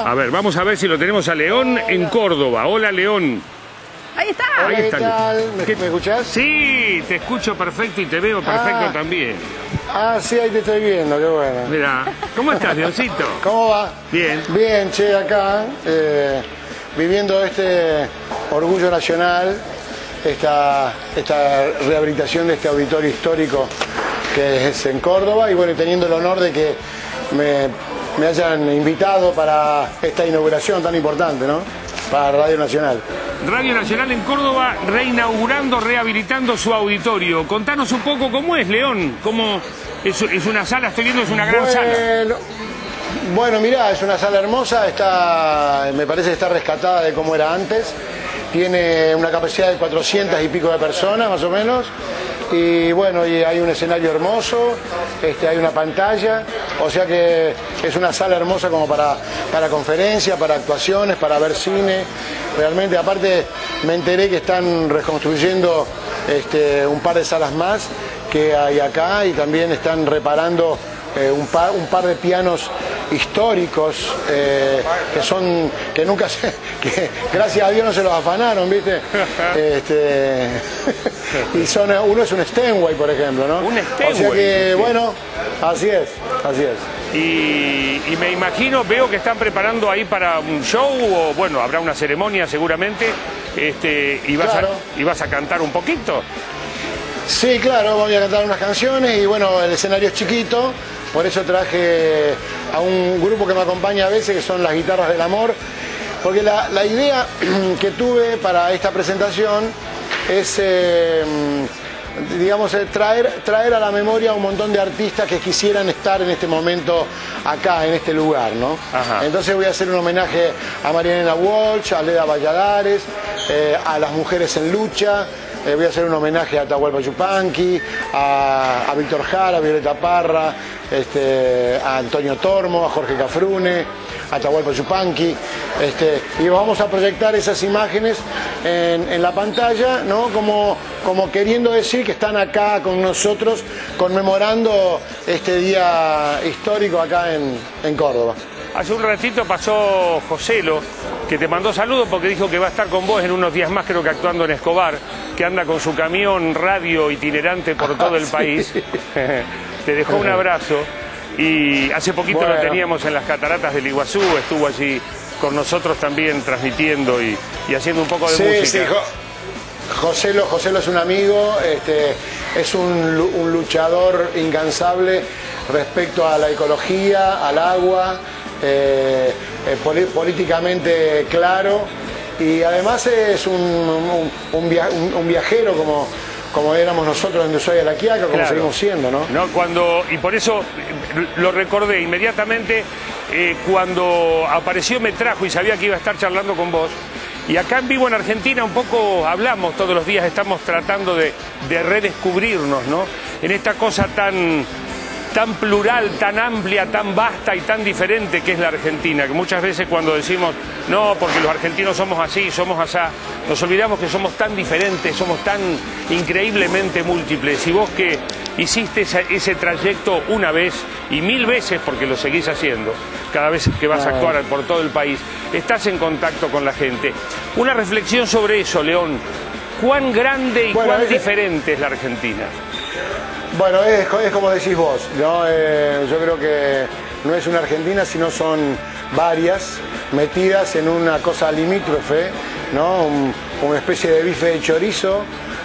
A ver, vamos a ver si lo tenemos a León en Córdoba. Hola, León. Ahí está. Ahí ¿qué tal? ¿Me, ¿Qué- me escuchás? Sí, te escucho perfecto y te veo perfecto Ah. también. Ah, sí, ahí te estoy viendo, qué bueno. Mira, ¿cómo estás, Leoncito? ¿Cómo va? Bien. Bien, che, acá, eh, viviendo este orgullo nacional, esta, esta rehabilitación de este auditorio histórico que es en Córdoba y bueno, y teniendo el honor de que me, me hayan invitado para esta inauguración tan importante, ¿no? Para Radio Nacional. Radio Nacional en Córdoba reinaugurando, rehabilitando su auditorio. Contanos un poco cómo es, León. ¿Cómo es, es una sala? Estoy viendo, es una gran sala. Bueno, bueno, mirá, es una sala hermosa, está, me parece que está rescatada de cómo era antes. Tiene una capacidad de 400 y pico de personas, más o menos. Y bueno, y hay un escenario hermoso, este, hay una pantalla, o sea que es una sala hermosa como para, para conferencias, para actuaciones, para ver cine. Realmente, aparte, me enteré que están reconstruyendo este, un par de salas más que hay acá y también están reparando eh, un, par, un par de pianos históricos eh, que son que nunca se que gracias a Dios no se los afanaron viste este, y son uno es un Steinway por ejemplo no Un o sea Steinway, que bueno así es así es Y, y me imagino, veo que están preparando ahí para un show o bueno, habrá una ceremonia seguramente. Este, y, vas Claro. a, y vas a cantar un poquito. Sí, claro, voy a cantar unas canciones y bueno, el escenario es chiquito, por eso traje a un grupo que me acompaña a veces, que son las guitarras del amor, porque la, la idea que tuve para esta presentación es, eh, digamos, eh, traer, traer a la memoria a un montón de artistas que quisieran estar en este momento acá, en este lugar, ¿no? Ajá. Entonces voy a hacer un homenaje a Marianela Walsh, a Leda Valladares, eh, a las mujeres en lucha, eh, voy a hacer un homenaje a Atahualpa Yupanqui, a, Víctor Jara, a Violeta Parra, este, a Antonio Tormo, a Jorge Cafrune, a Atahualpa Yupanqui, este, y vamos a proyectar esas imágenes en, en la pantalla, ¿no? Como, como queriendo decir que están acá con nosotros conmemorando este día histórico acá en, en Córdoba. Hace un ratito pasó Joselo, que te mandó saludos porque dijo que va a estar con vos en unos días más, creo que actuando en Escobar, que anda con su camión radio itinerante por todo el país. te dejó un abrazo y hace poquito lo teníamos en las cataratas del Iguazú, estuvo allí con nosotros también transmitiendo y, y haciendo un poco de Sí, música. sí, Jo- Joselo, Joselo es un amigo, este, es un, lu- un luchador incansable respecto a la ecología, al agua, eh, políticamente claro y además es un, un- un via- un- un viajero como, como éramos nosotros en Ushuaia La Quiaca, como Claro. seguimos siendo, ¿no? ¿no? Cuando, y por eso eh, lo recordé inmediatamente eh, cuando apareció me trajo y sabía que iba a estar charlando con vos. Y acá en vivo en Argentina un poco hablamos todos los días, estamos tratando de, de redescubrirnos, ¿no? En esta cosa tan, tan plural, tan amplia, tan vasta y tan diferente que es la Argentina, que muchas veces cuando decimos, no, porque los argentinos somos así, somos asá, nos olvidamos que somos tan diferentes, somos tan increíblemente múltiples. Y vos que hiciste esa- ese trayecto una vez y mil veces, porque lo seguís haciendo, cada vez que vas a actuar por todo el país, estás en contacto con la gente. Una reflexión sobre eso, León. ¿Cuán grande y Bueno, cuán diferente es la Argentina? Bueno, es, como decís vos, ¿no? Eh, yo creo que no es una Argentina, sino son varias metidas en una cosa limítrofe, ¿no? Un- una especie de bife de chorizo.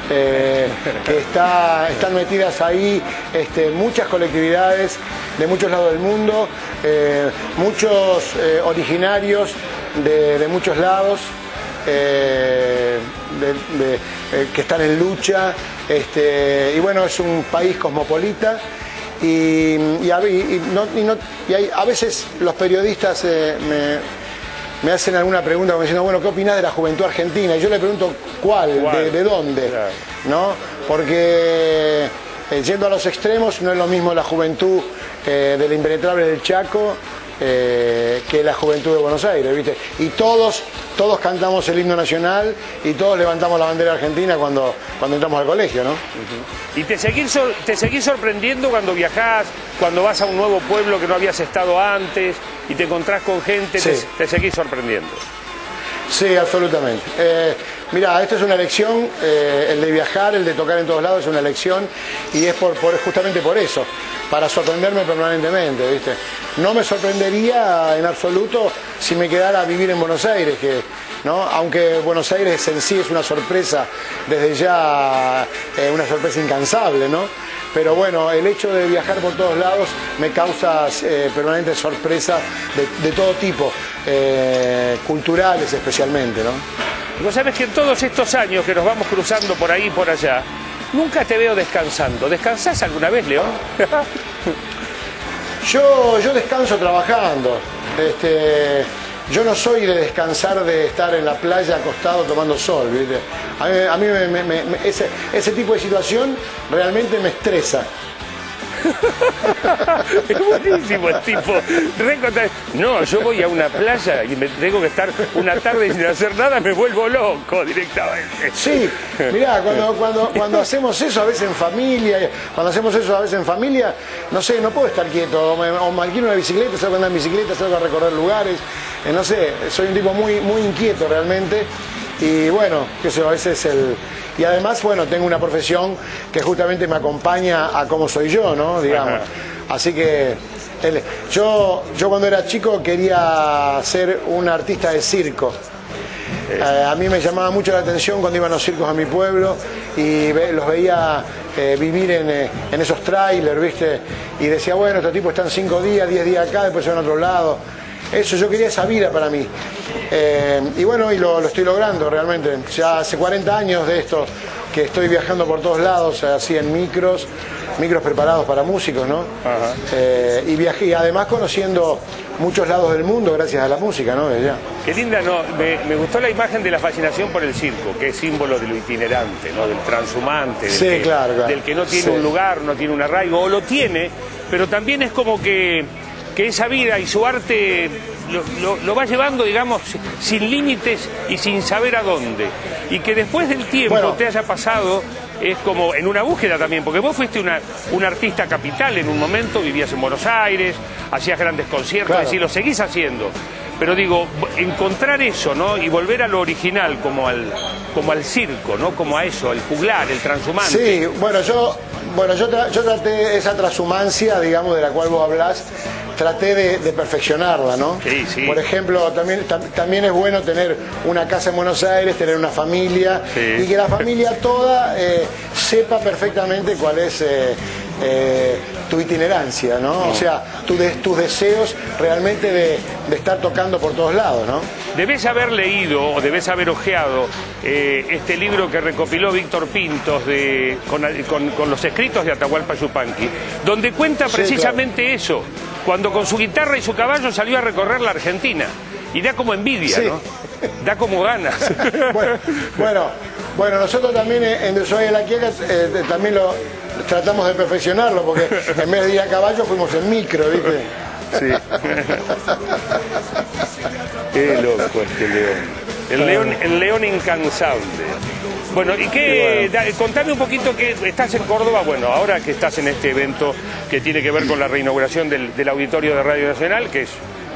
eh, que está, están metidas ahí este, muchas colectividades de muchos lados del mundo, eh, muchos originarios de muchos lados, eh, de- de- eh, que están en lucha. este, y bueno, es un país cosmopolita. Y, y a, y- y no- y no- y hay- a veces los periodistas eh, me, me hacen alguna pregunta como diciendo, bueno, ¿qué opinás de la juventud argentina? Y yo le pregunto, ¿cuál? ¿Cuál? ¿De, de dónde? Claro. ¿No? Porque yendo a los extremos no es lo mismo la juventud del impenetrable del Chaco eh, que la juventud de Buenos Aires, ¿viste? Y todos, todos cantamos el himno nacional y todos levantamos la bandera argentina cuando, cuando entramos al colegio, ¿no? ¿Y te seguís, te seguís sorprendiendo cuando viajás, cuando vas a un nuevo pueblo que no habías estado antes y te encontrás con gente, te, seguís sorprendiendo? Sí, absolutamente. Eh, mira, esto es una elección, eh, el de viajar, el de tocar en todos lados es una elección y es por, justamente por eso, para sorprenderme permanentemente, ¿viste? No me sorprendería en absoluto si me quedara a vivir en Buenos Aires, ¿no? aunque Buenos Aires en sí es una sorpresa, desde ya eh, una sorpresa incansable, ¿no? Pero bueno, el hecho de viajar por todos lados me causa eh, permanente sorpresa de, todo tipo, eh, culturales especialmente, ¿no? Vos sabés que en todos estos años que nos vamos cruzando por ahí y por allá, nunca te veo descansando. ¿Descansás alguna vez, León? yo, yo descanso trabajando. Este, yo no soy de descansar de estar en la playa acostado tomando sol, ¿viste? A mí, ese, ese tipo de situación realmente me estresa. es buenísimo el tipo. No, yo voy a una playa y me tengo que estar una tarde sin hacer nada, me vuelvo loco directamente. Sí, mirá, cuando, cuando, cuando hacemos eso a veces en familia, cuando hacemos eso a veces en familia, no sé, no puedo estar quieto, o me, alquilo una bicicleta, salgo a andar en bicicleta, salgo a recorrer lugares, eh, no sé, soy un tipo muy, muy inquieto realmente. Y bueno, que sé, a veces el, y además, bueno, tengo una profesión que justamente me acompaña a cómo soy yo, ¿no? Digamos. Así que yo, yo cuando era chico quería ser un artista de circo. Eh, a mí me llamaba mucho la atención cuando iban los circos a mi pueblo y los veía eh, vivir en, eh, en, esos trailers, ¿viste? Y decía, bueno, este tipo están cinco días, diez días acá, después se van a otro lado. Eso, yo quería esa vida para mí. Eh, y bueno, y lo, estoy logrando realmente. Ya hace 40 años de esto que estoy viajando por todos lados, así en micros, micros preparados para músicos, ¿no? Eh, y viajé, y además conociendo muchos lados del mundo gracias a la música, ¿no? Qué linda, no, me, gustó la imagen de la fascinación por el circo, que es símbolo de lo itinerante, ¿no? Del transhumante, del, que, claro, del que no tiene un lugar, no tiene un arraigo, o lo tiene, pero también es como que que esa vida y su arte lo, va llevando, digamos, sin límites y sin saber a dónde. Y que después del tiempo te haya pasado, es como en una búsqueda también, porque vos fuiste una, un artista capital en un momento, vivías en Buenos Aires, hacías grandes conciertos, y lo seguís haciendo. Pero digo, encontrar eso, ¿no? Y volver a lo original, como al, como al circo, ¿no? Como a eso, el juglar, el transhumante. Sí, bueno, yo, bueno, yo, yo traté esa transhumancia, digamos, de la cual vos hablás, traté de, perfeccionarla, ¿no? Sí, sí. Por ejemplo, también, también es bueno tener una casa en Buenos Aires, tener una familia y que la familia toda eh, sepa perfectamente cuál es eh, eh, tu itinerancia, ¿no? O sea, tus deseos realmente de, estar tocando por todos lados, ¿no? Debes haber leído o debes haber ojeado este libro que recopiló Víctor Pintos de, con, los escritos de Atahualpa Yupanqui, donde cuenta precisamente eso cuando con su guitarra y su caballo salió a recorrer la Argentina. Y da como envidia, ¿no? Da como ganas. bueno, bueno, nosotros también en de la Quiega eh, también lo tratamos de perfeccionarlo, porque en vez de ir a caballo fuimos en micro, ¿viste? Sí. Qué loco este león. El león, el león incansable. Bueno, y qué, contame un poquito que estás en Córdoba, bueno, ahora que estás en este evento que tiene que ver con la reinauguración del, auditorio de Radio Nacional, que es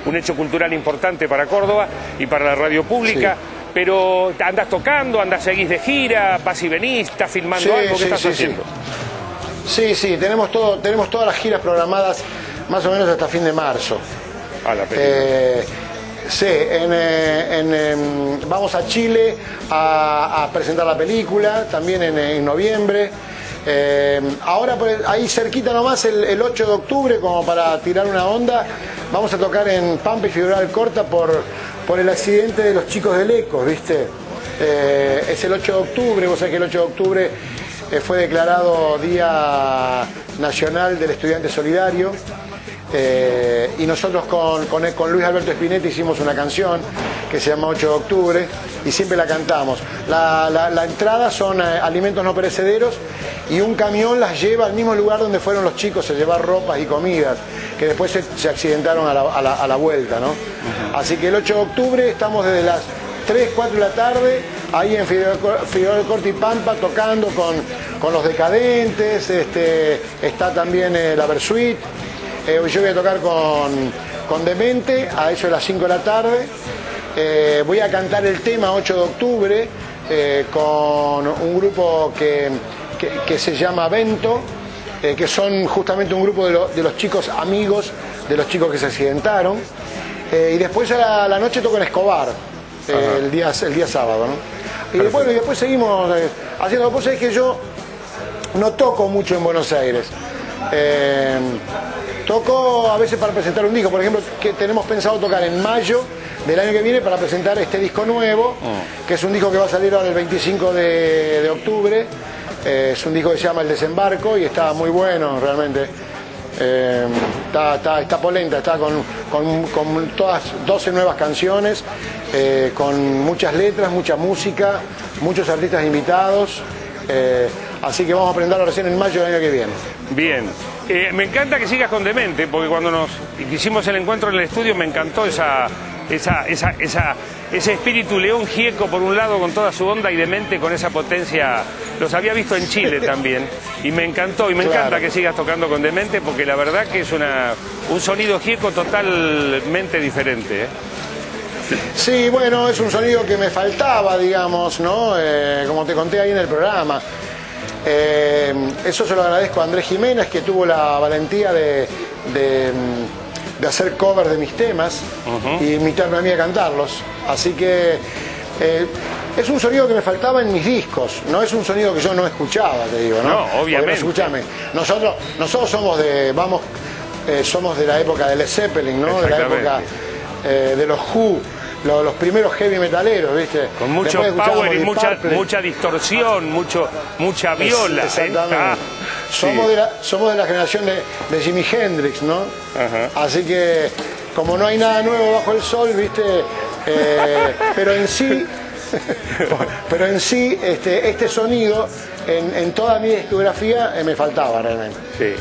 un hecho cultural importante para Córdoba y para la radio pública. Pero andas tocando, andas seguís de gira, vas y venís, estás filmando algo, ¿qué estás haciendo? Sí, sí, tenemos todo, tenemos todas las giras programadas más o menos hasta fin de marzo. A la eh, Sí, eh, em, vamos a Chile a, presentar la película, también en, noviembre. Eh, ahora ahí cerquita nomás, el, 8 de octubre, como para tirar una onda, vamos a tocar en Pampa y Figueroa Corta por, por el accidente de los chicos del ECO, ¿viste? Eh, es el 8 de octubre, vos sabés que el 8 de octubre fue declarado Día Nacional del Estudiante Solidario. Eh, y nosotros con, con, Luis Alberto Spinetti hicimos una canción que se llama 8 de octubre y siempre la cantamos. La, entrada son eh, alimentos no perecederos y un camión las lleva al mismo lugar donde fueron los chicos a llevar ropas y comidas. que después se, accidentaron a la, vuelta, ¿no? Así que el 8 de octubre estamos desde las 3, 4 de la tarde, ahí en Fidel Corte y Pampa, tocando con, los decadentes, este, está también eh, la Versuit, eh, yo voy a tocar con, con Demente, a eso de las 5 de la tarde, eh, voy a cantar el tema 8 de octubre con un grupo que, se llama Vento, que son justamente un grupo de, los chicos amigos de los chicos que se accidentaron. y después a la, noche toco en Escobar, el, día, el día sábado. ¿no? Y después, y después seguimos eh, haciendo. Vos sabés que yo no toco mucho en Buenos Aires. Eh, toco a veces para presentar un disco, por ejemplo, que tenemos pensado tocar en mayo del año que viene para presentar este disco nuevo, oh. que es un disco que va a salir ahora el 25 de, octubre. Eh, es un disco que se llama El Desembarco y está muy bueno realmente. Eh, está, está, polenta, está con, todas 12 nuevas canciones, eh, con muchas letras, mucha música, muchos artistas invitados. Eh, así que vamos a aprenderlo recién en mayo del año que viene. Bien. me encanta que sigas con Demente, porque cuando nos hicimos el encuentro en el estudio me encantó esa, esa, esa, esa, ese espíritu león gieco por un lado con toda su onda y demente con esa potencia. Los había visto en Chile también y me encantó y me encanta que sigas tocando con demente porque la verdad que es una, un sonido gieco totalmente diferente. ¿eh? Sí, bueno, es un sonido que me faltaba, digamos, ¿no? Eh, como te conté ahí en el programa. Eh, eso se lo agradezco a Andrés Jiménez, que tuvo la valentía de de hacer covers de mis temas y invitarme a mí a cantarlos. Así que eh, es un sonido que me faltaba en mis discos, no es un sonido que yo no escuchaba, te digo, ¿no? No, obviamente. escúchame, nosotros, nosotros somos de, vamos, eh, somos de la época de Led Zeppelin, ¿no? De la época de los Who los, primeros heavy metaleros, ¿viste? Con mucho power y mucha, mucha distorsión, mucho, mucha viola. exactamente. Ah, somos, de la, somos de la generación de, de Jimi Hendrix, ¿no? Así que, como no hay nada nuevo bajo el sol, ¿viste? Eh, pero en sí, pero en sí, este, este sonido, en, en toda mi discografía, eh, me faltaba realmente. Sí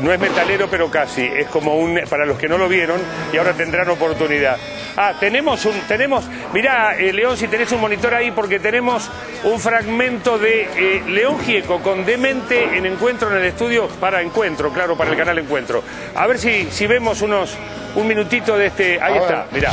no es metalero, pero casi. Es como un, para los que no lo vieron y ahora tendrán oportunidad. Ah, tenemos un, tenemos, mirá, eh, León, si tenés un monitor ahí, porque tenemos un fragmento de eh, León Gieco con Demente en Encuentro en el estudio, para Encuentro, claro, para el canal Encuentro. A ver si, si vemos unos, un minutito de este, ahí está, mirá.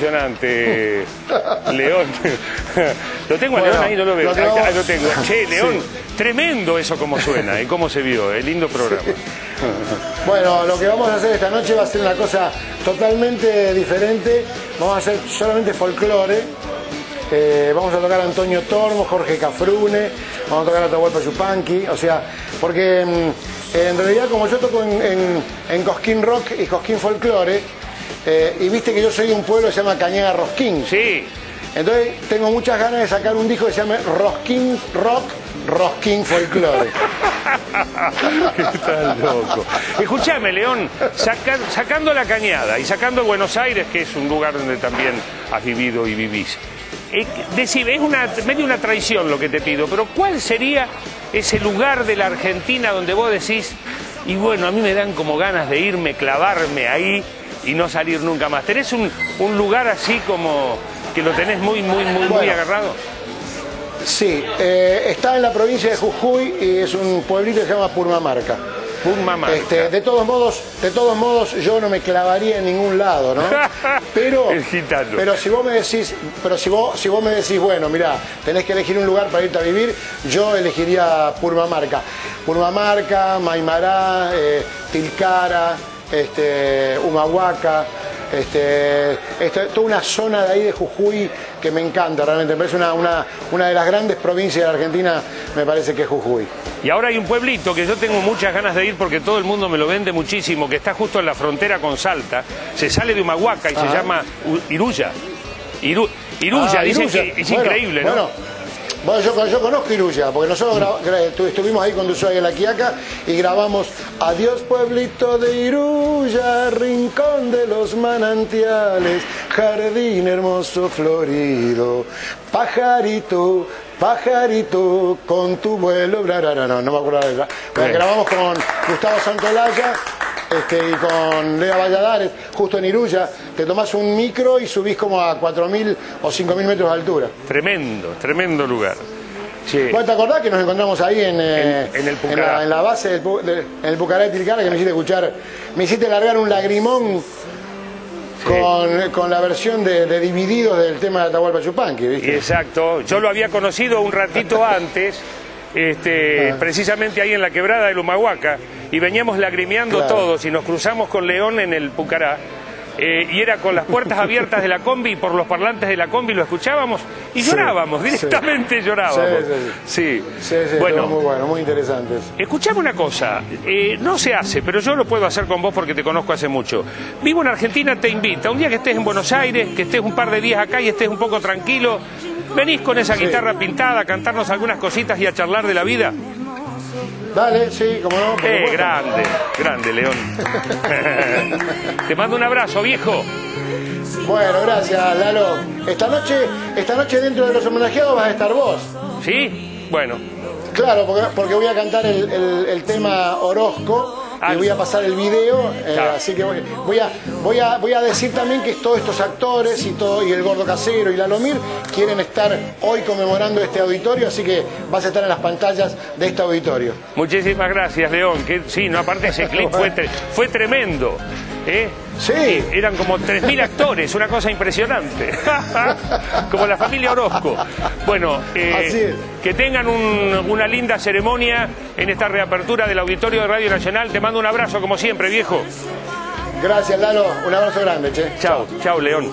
impresionante, León. lo tengo a León ahí, no lo veo. Ahí, lo tengo. Che, León, tremendo eso como suena y cómo se vio, el lindo programa. Bueno, lo que vamos a hacer esta noche va a ser una cosa totalmente diferente. Vamos a hacer solamente folclore. Eh, vamos a tocar a Antonio Tormo, Jorge Cafrune, vamos a tocar a Atahualpa Yupanqui, o sea, porque mm, en realidad como yo toco en, en- en Cosquín Rock y Cosquín Folklore, eh, y viste que yo soy de un pueblo que se llama Cañada Rosquín. Sí, Entonces tengo muchas ganas de sacar un disco que se llame Rosquín Rock, Rosquín Folklore. Estás loco. Escuchame, León, saca- sacando la cañada y sacando Buenos Aires, que es un lugar donde también has vivido y vivís. eh, decime, es una, medio una traición lo que te pido, pero ¿cuál sería ese lugar de la Argentina donde vos decís, y bueno, a mí me dan como ganas de irme, clavarme ahí y no salir nunca más? ¿Tenés un, un lugar así como que lo tenés muy, muy, muy, muy agarrado? Sí, eh, está en la provincia de Jujuy y es un pueblito que se llama Purmamarca. Purmamarca. Este, de todos modos, de todos modos, yo no me clavaría en ningún lado, ¿no? Pero, El gitano. pero si vos me decís, pero si vos, si vos me decís, bueno, mira, tenés que elegir un lugar para irte a vivir, yo elegiría Purmamarca. Purmamarca, Maimará, eh, Tilcara, este, Humahuaca, este, este, toda una zona de ahí de Jujuy que me encanta realmente, me parece una, una, una de las grandes provincias de la Argentina, me parece que es Jujuy. Y ahora hay un pueblito que yo tengo muchas ganas de ir porque todo el mundo me lo vende muchísimo, que está justo en la frontera con Salta. Se sale de Humahuaca y se Ajá. llama Iruya. Iru- Iruya, Ah, dicen Iruya. que es Bueno, increíble, ¿no? Bueno, bueno, yo, yo conozco Iruya, porque nosotros estuvimos ahí con Dushuaia en la Quiaca y grabamos Adiós pueblito de Iruya, rincón de los manantiales, jardín hermoso florido, pajarito, pajarito, con tu vuelo, bla, bla, bla, no, no me acuerdo la letra. Grabamos con Gustavo Santolaya este, y con Lea Valladares, justo en Iruya, te tomás un micro y subís como a 4.000 o 5.000 metros de altura. Tremendo, tremendo lugar. Sí. Bueno, ¿te acordás que nos encontramos ahí en, eh, En- en el en Pucará. la, en la base del pu- de- en el Pucará de Tilcara que me hiciste escuchar, me hiciste largar un lagrimón con, con la versión de, de Divididos del tema de Atahualpa Chupanqui, ¿viste? Exacto. Yo lo había conocido un ratito antes, este, Ah. precisamente ahí en la quebrada del Humahuaca, y veníamos lagrimeando Claro. todos y nos cruzamos con León en el Pucará. eh, y era con las puertas abiertas de la combi y por los parlantes de la combi lo escuchábamos y Sí, llorábamos, directamente llorábamos. Sí, Sí, Sí, sí, bueno, muy bueno, muy interesante. Escuchame una cosa, eh, no se hace, pero yo lo puedo hacer con vos porque te conozco hace mucho. Vivo en Argentina, te invita. Un día que estés en Buenos Aires, que estés un par de días acá y estés un poco tranquilo, venís con esa Sí. guitarra pintada a cantarnos algunas cositas y a charlar de la vida. Dale, sí, como no. Eh, supuesto. grande, grande, León. te mando un abrazo, viejo. Bueno, gracias, Lalo. Esta noche, esta noche dentro de los homenajeados vas a estar vos. ¿Sí? Bueno, Claro, porque, porque voy a cantar el, el- el tema Orozco Ah. y voy a pasar el video, eh, Claro. así que voy, voy a, voy, a, voy a decir también que todos estos actores y todo y el Gordo Casero y la Lomir quieren estar hoy conmemorando este auditorio, así que vas a estar en las pantallas de este auditorio. muchísimas gracias, León. Que, sí, no, aparte ese clip fue, tre- fue tremendo. ¿Eh? Sí. Eran como 3.000 actores, una cosa impresionante. como la familia Orozco. Bueno, eh, que tengan un- una linda ceremonia en esta reapertura del Auditorio de Radio Nacional. Te mando un abrazo como siempre, viejo. Gracias, Lalo. Un abrazo grande, che. Chao, chao, León.